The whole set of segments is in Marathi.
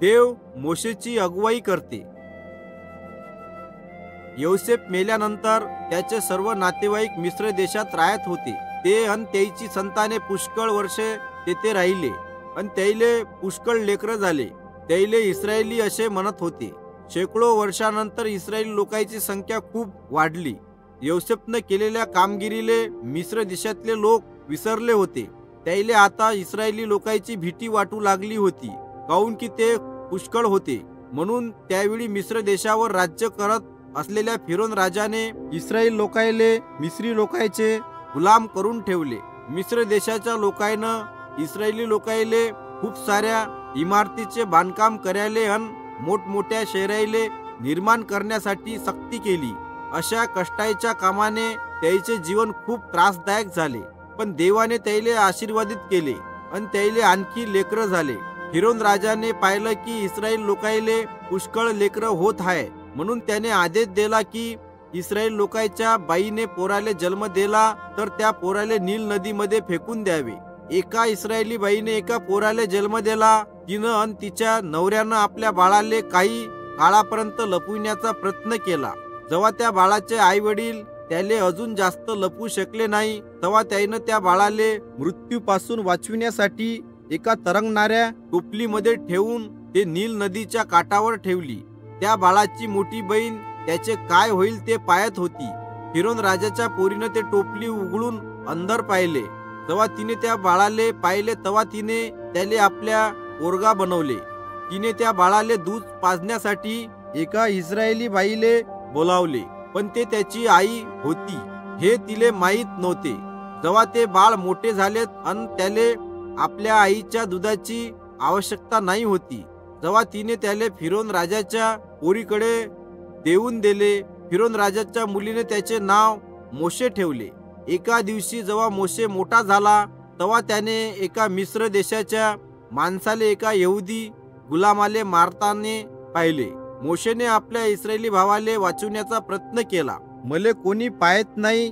देव मोशेची अगुवाई करते. योसेफ मेल्यानंतर त्याचे सर्व नातेवाईक मिश्र देशात राहत होते. ते अन त्याची संताने पुष्कळ वर्षे तेथे राहिले. अन त्याले पुष्कळ लेकर झाले. त्याले इस्रायली असे म्हणत होते. शेकडो वर्षानंतर इस्रायली लोकांची संख्या खूप वाढली. योसेफने केलेल्या कामगिरीले मिश्र देशातले लोक विसरले होते. त्याले आता इस्रायली लोकांची भीती वाटू लागली होती. काऊन की ते पुष्कळ होते. म्हणून त्यावेळी मिश्र देशावर राज्य करत असलेल्या फिरोन राजाने इस्रायल लोकायले मिस्री लोकायचे गुलाम करून ठेवले. मिश्र देशाच्या लोकायनं इस्रायली लोकायले खूप साऱ्या इमारतीचे बांधकाम करायले अन मोठमोठ्या शहरायले निर्माण करण्यासाठी सक्ती केली. अशा कष्टाच्या कामाने त्याचे जीवन खूप त्रासदायक झाले. पण देवाने त्याला आशीर्वादित केले आणि त्याला आणखी लेकर झाले. हिरोन राजाने पाहिलं की इस्रायल लोकायले पुष्कळ लेकर होत आहे म्हणून त्याने आदेश दिला की इस्रायल लोकांच्या बाईने पोराले जन्म दिला तर त्या पोराले नील नदीमध्ये फेकून द्यावे. एका इस्रायली बाईने एका पोराले जन्म दिला. तिनं अन तिच्या नवऱ्यानं आपल्या बाळाले काही काळापर्यंत लपविण्याचा प्रयत्न केला. जेव्हा त्या बाळाचे आई वडील त्याले अजून जास्त लपवू शकले नाही तेव्हा त्यानं त्या बाळाले मृत्यूपासून वाचविण्यासाठी एका तरंगणाऱ्या टोपलीमध्ये ठेवून ते नील नदीच्या काठावर ठेवली. त्या बाळाची मोठी बहीण त्याचे काय होईल ते पाहत होती. फिरोन राजाच्या पोरीनं ते टोपली उघडून अंदर पाहिले. तेव्हा तिने त्या बाळाले पाहिले तेव्हा तिने त्याले आपल्या पोरगा बनवले. तिने त्या बाळाले दूध पाजण्यासाठी एका इस्रायली बाईले बोलावले पण ते त्याची आई होती. हे तिले माहीत नव्हते. जेव्हा ते बाळ मोठे झालेत अन त्याले आपल्या आईच्या दुधाची आवश्यकता नाही होती. जेव्हा तिने त्याला फिरोन राजाच्या पोरीकडे देऊन दिले फिरोन राजाच्या मुलीने त्याचे नाव मोशे ठेवले. एका दिवशी जेव्हा मोशे मोठा झाला तेव्हा त्याने एका मिश्र देशाच्या माणसाले एका यहुदी गुलामाले मारताने पाहिले. मोशेने आपल्या इस्रायली भावाले वाचवण्याचा प्रयत्न केला. मले कोणी पाहत नाही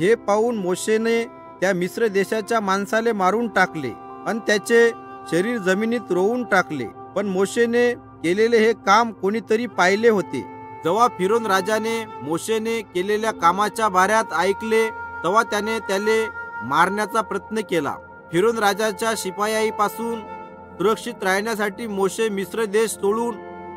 हे पाहून मोशेने त्या मिश्र देशाच्या माणसाले मारून टाकले. आणि त्याचे शरीर जमिनीत रोवून टाकले. पण मोशेने केलेले हे काम कोणीतरी पाहिले होते. जेव्हा फिरोन राजाने मोशेने केलेल्या कामाच्या बाऱ्यात ऐकले तेव्हा त्याने त्याले मारण्याचा प्रयत्न केला. फिरोन राजाच्या शिपायाईपासून सुरक्षित राहण्यासाठी मोशे मिश्र देश सोडून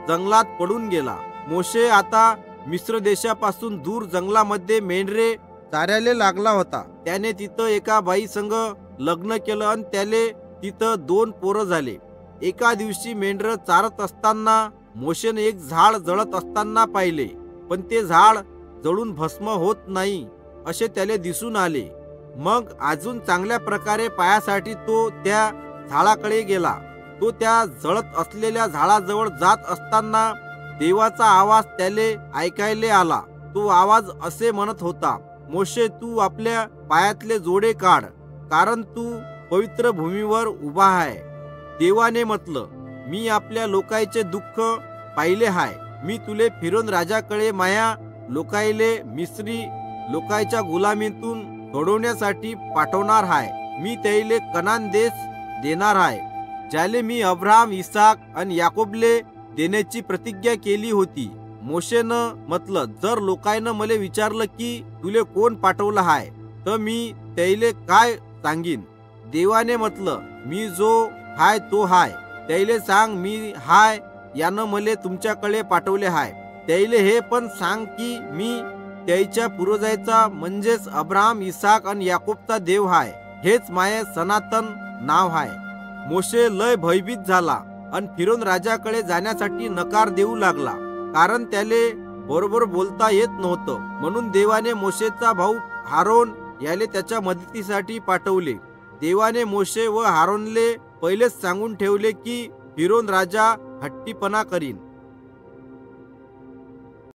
जंगलात पडून गेला. मोशे आता मिश्र देशापासून दूर जंगलामध्ये मेंढरे चाऱ्याले लागला होता. त्याने तिथं एका बाई संग लग्न केलं आणि त्याले तिथं दोन पोरं झाले. एका दिवशी मेंढर चारत असताना मोशेने एक झाड जळत असताना पाहिले. पण ते झाड जळून भस्म होत नाही असे त्याले दिसून आले. मग अजून चांगल्या प्रकारे पायासाठी तो त्या झाडाकडे गेला. तो त्या जळत असलेल्या झाडाजवळ जात असताना देवाचा आवाज त्याले ऐकायला आला. तो आवाज असे म्हणत होता मोशे तू आपल्या पायातले जोडे काढ. कारण तू पवित्र भूमीवर उभा आहे देवाने म्हटलं मी आपल्या लोकायचे दुःख पाहिले हाय. मी तुले फिरोन राजाकडे माया लोकायले मिस्री लोकायच्या गुलामीतून सोडवण्यासाठी पाठवणार हाय. मी त्याले कनान देश देणार आहे ज्याले मी अब्राहम इसाक आणि याकोबले देण्याची प्रतिज्ञा केली होती. मोशेनं म्हटलं जर लोकायनं मला विचारलं की तुले कोण पाठवलं हाय तर मी त्याले काय सांगीन. देवाने म्हटलं मी जो हाय तो हाय. त्याले सांग मी हाय यानं मले तुमच्याकडे पाठवले हाय. त्याले हे पण सांग की मी त्याच्या पूर्वजाचा म्हणजेच अब्राम इसाक आणि याकोबचा देव हाय. हेच माये सनातन नाव हाय. मोशे लय भयभीत झाला आणि फिरून राजाकडे जाण्यासाठी नकार देऊ लागला. कारण त्याले बरोबर बोलता येत नव्हतं. म्हणून देवाने मोशेचा भाऊ हारोन याले त्याच्या मदतीसाठी पाठवले. देवाने मोशे व हारोनले पहिलेच सांगून ठेवले की फिरोन राजा हट्टीपणा करीन.